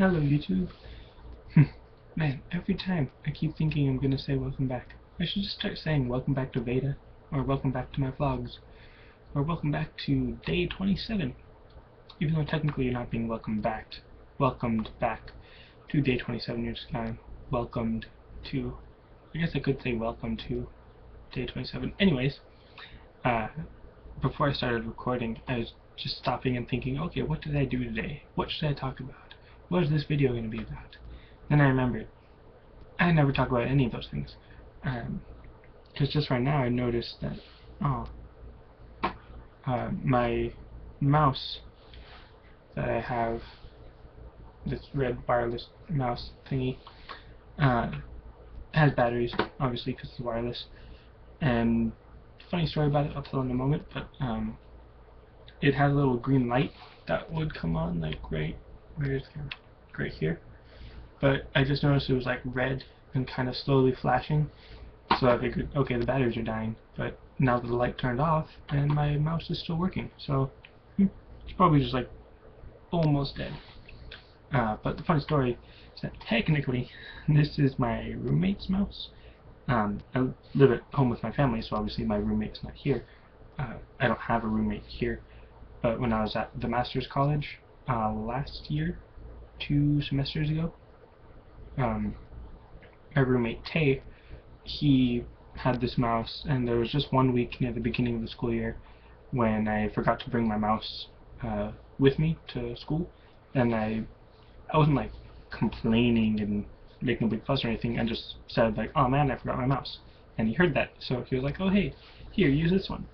Hello, YouTube. Man, every time I keep thinking I'm gonna say welcome back. I should just start saying welcome back to Veda, or welcome back to my vlogs, or welcome back to day 27. Even though technically you're not being welcomed back, welcomed back to day 27, you're just kind of welcomed to, I guess I could say welcome to day 27. Anyways, uh, before I started recording, I was just stopping and thinking, okay, what did I do today? What should I talk about? What is this video going to be about? Then I remembered, I never talk about any of those things. Because um, just right now I noticed that, oh, uh, my mouse that I have, this red wireless mouse thingy, uh, has batteries, obviously because it's wireless. And funny story about it, I'll tell in a moment, but um, it has a little green light that would come on, like right, where's right here. But I just noticed it was like red and kind of slowly flashing. So I figured, okay, the batteries are dying. But now that the light turned off, and my mouse is still working. So hmm, it's probably just like almost dead. Uh, but the funny story is that technically, this is my roommate's mouse. Um, I live at home with my family, so obviously my roommate's not here. Uh, I don't have a roommate here. But when I was at the master's college uh, last year, two semesters ago, um, my roommate Tay, he had this mouse, and there was just one week near the beginning of the school year when I forgot to bring my mouse uh, with me to school, and I, I wasn't like complaining and making a big fuss or anything. I just said like, "Oh man, I forgot my mouse," and he heard that, so he was like, "Oh hey, here, use this one,"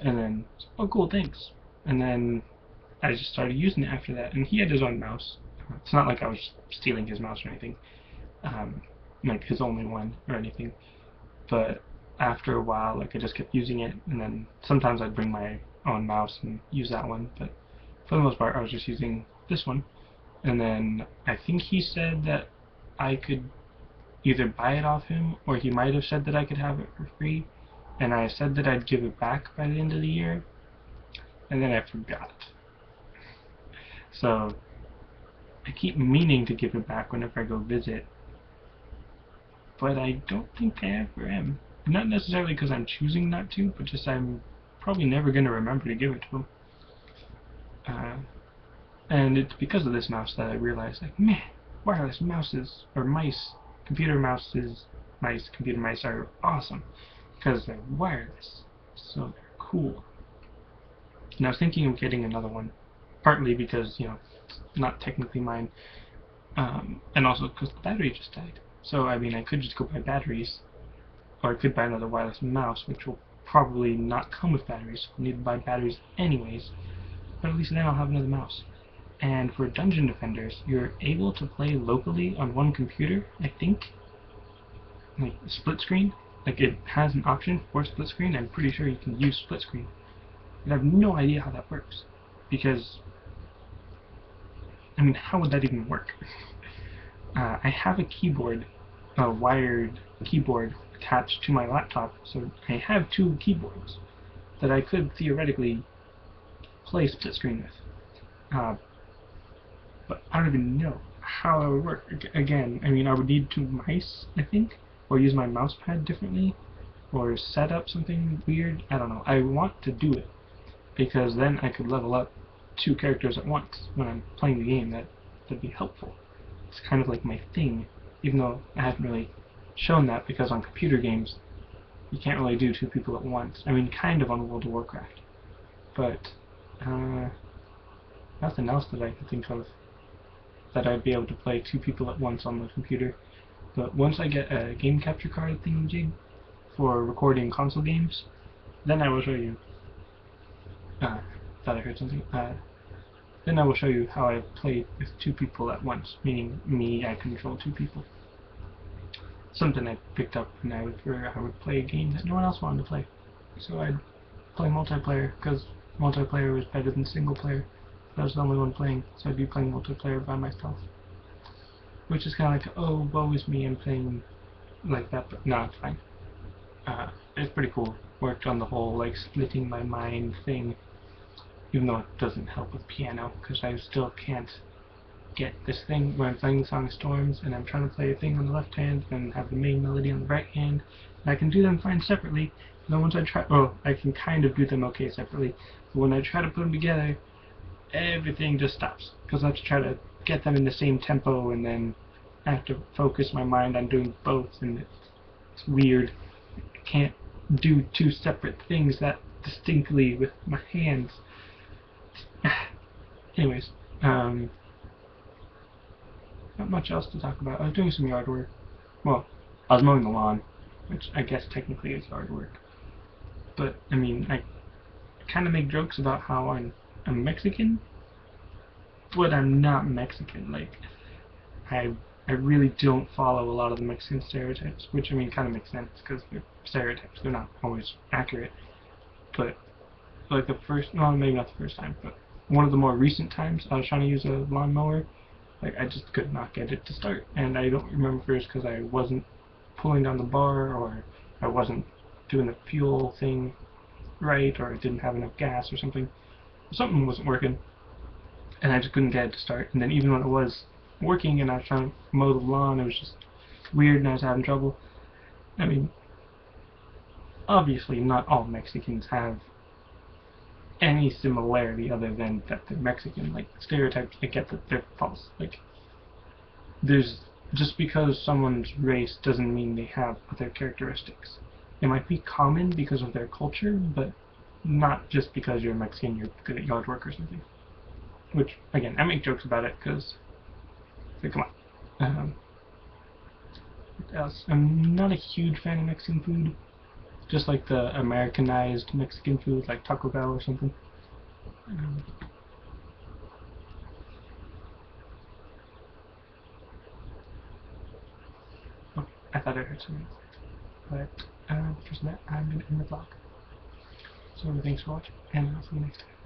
and then, "Oh cool, thanks," and then I just started using it after that, and he had his own mouse, it's not like I was stealing his mouse or anything, um, like his only one or anything. But after a while, like I just kept using it, and then sometimes I'd bring my own mouse and use that one. But for the most part, I was just using this one. And then I think he said that I could either buy it off him, or he might have said that I could have it for free. And I said that I'd give it back by the end of the year, and then I forgot. So I keep meaning to give it back whenever I go visit, but I don't think I ever am. Not necessarily because I'm choosing not to, but just I'm probably never going to remember to give it to him. Uh, and it's because of this mouse that I realized, like, man, wireless mouses, or mice, computer mouses, mice, computer mice are awesome, because they're wireless, so they're cool. And I was thinking of getting another one, partly because, you know, not technically mine, um, and also because the battery just died. So, I mean, I could just go buy batteries, or I could buy another wireless mouse, which will probably not come with batteries, so I'll need to buy batteries anyways, but at least then I'll have another mouse. And for Dungeon Defenders, you're able to play locally on one computer, I think, like split screen. Like it has an option for split screen. I'm pretty sure you can use split screen. I have no idea how that works because I mean, how would that even work? Uh, I have a keyboard, a wired keyboard attached to my laptop, so I have two keyboards that I could theoretically play split screen with. Uh, but I don't even know how that would work. Again, I mean, I would need two mice, I think, or use my mouse pad differently, or set up something weird. I don't know. I want to do it because then I could level up two characters at once when I'm playing the game. That would be helpful. It's kind of like my thing, even though I haven't really shown that because on computer games you can't really do two people at once. I mean, kind of on World of Warcraft, but uh, nothing else that I can think of that I'd be able to play two people at once on the computer. But once I get a game capture card thingy for recording console games, then I will show you. Uh, thought I heard something. Uh, then I will show you how I play with two people at once, meaning me, I control two people. Something I picked up when I would, I would play a game that no one else wanted to play. So I'd play multiplayer, because multiplayer was better than single player. I was the only one playing, so I'd be playing multiplayer by myself. Which is kind of like, oh, woe is me, I'm playing like that, but no, it's fine. Uh, it's pretty cool. Worked on the whole, like, splitting my mind thing even though it doesn't help with piano because I still can't get this thing when I'm playing the Song Storms and I'm trying to play a thing on the left hand and have the main melody on the right hand. And I can do them fine separately. And then once I try, well, I can kind of do them okay separately. But when I try to put them together, everything just stops because I have to try to get them in the same tempo and then I have to focus my mind on doing both and it's weird. I can't do two separate things that distinctly with my hands. Anyways, um, not much else to talk about. I was doing some yard work. Well, I was mowing the lawn, which I guess technically is yard work. But, I mean, I kind of make jokes about how I'm, I'm Mexican, but I'm not Mexican. Like, I I really don't follow a lot of the Mexican stereotypes, which I mean kind of makes sense because they're stereotypes. They're not always accurate. But like the first, well, maybe not the first time, but one of the more recent times I was trying to use a lawnmower, like I just could not get it to start, and I don't remember if it was because I wasn't pulling down the bar or I wasn't doing the fuel thing right or I didn't have enough gas or something. Something wasn't working, and I just couldn't get it to start. And then even when it was working and I was trying to mow the lawn, it was just weird and I was having trouble. I mean, obviously not all Mexicans have any similarity other than that they're Mexican. Like, stereotypes, I get that they're false. Like, there's, just because someone's race doesn't mean they have other characteristics. It might be common because of their culture, but not just because you're Mexican, you're good at yard work or something. Which, again, I make jokes about it because so come on. Um, else? I'm not a huge fan of Mexican food. Just like the Americanized Mexican food, like Taco Bell or something. Um, oh, I thought I heard something. But, uh, of that, I'm going to end the vlog. So, thanks for watching, and I'll see you next time.